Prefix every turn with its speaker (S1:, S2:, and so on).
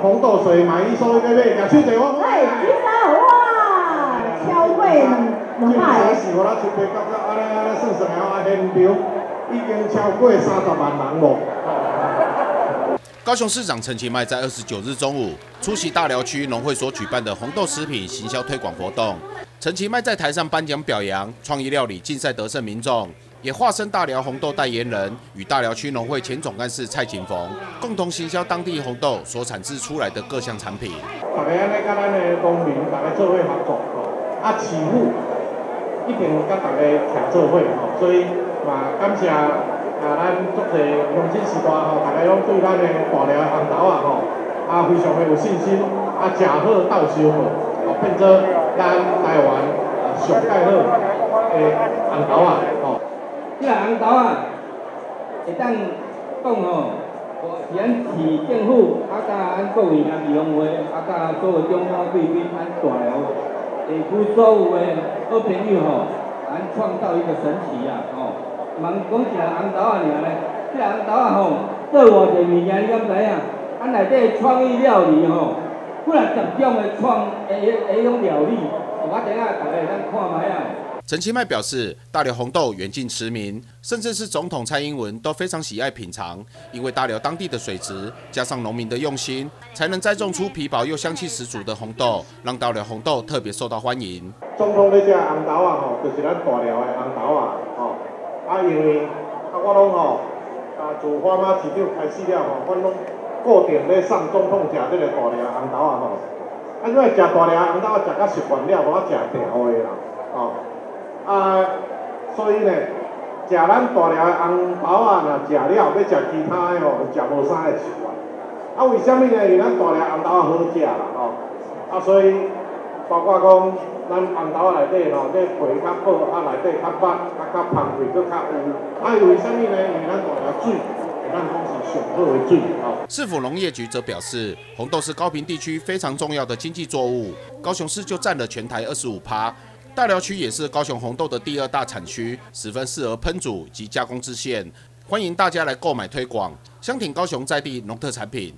S1: 红豆水买一送一，对不对？两手电话。
S2: 哎，其实哇，超贵两两百。
S1: 是我啦，出杯到到安尼安尼算算了，啊，现场已经超过三十万人咯。
S3: 高雄市长陈其迈在二十九日中午出席大寮区农会所举办的红豆食品行销推广活动。陈其迈在台上颁奖表扬创意料理竞赛得胜民众，也化身大寮红豆代言人，与大寮区农会前总干事蔡锦逢共同行销当地红豆所产制出来的各项产品。
S1: 大家安尼甲咱的农民大家做伙合作吼，啊，起户一定甲大家徛做伙吼，所以嘛感谢。啊，咱足济乡亲时代吼，大家拢对咱的大寮红豆啊吼，啊非常的有信心，啊食好到收，哦变做咱台湾上盖好的红豆啊。
S4: 即个红豆啊，会当讲吼，是咱市政府啊，甲咱各位兄弟农会啊，甲所有中央贵宾，咱大寮地区所有的好朋友吼，咱创造一个神奇啊吼。问讲一个红豆啊，尔咧，即个红豆啊吼，做偌济物件，你敢知影？啊内底创意料理吼，几啊十种的创诶诶种料理，我等下大家咱看卖啊。
S3: 陈其迈表示，大寮红豆远近驰名，甚至是总统蔡英文都非常喜爱品尝，因为大寮当地的水质加上农民的用心，才能栽种出皮薄又香气十足的红豆，让大寮红豆特别受到欢迎。
S1: 总统咧食红豆啊吼，就是咱大寮的红豆啊吼。啊，因为啊，我拢吼啊，自花妈市长开始了吼，我拢固定咧送总统食这个大粒红豆啊吼。啊，因为食大粒红豆食甲习惯了，无食条的啦，吼。啊，所以呢，食咱大粒红豆啊，若食了要食其他的吼，食无啥个习惯。啊，为虾米呢？因为咱大粒红豆好食啦，吼。啊，所以包括讲。咱红豆内底吼，这皮较薄，啊内底较白，啊较香味搁较有。啊，为什么呢？因为咱大寮水，咱讲是上好的水。
S3: 市府农业局则表示，红豆是高平地区非常重要的经济作物，高雄市就占了全台二十五趴。大寮区也是高雄红豆的第二大产区，十分适合烹煮及加工制线。欢迎大家来购买推广，香挺高雄在地农特产品。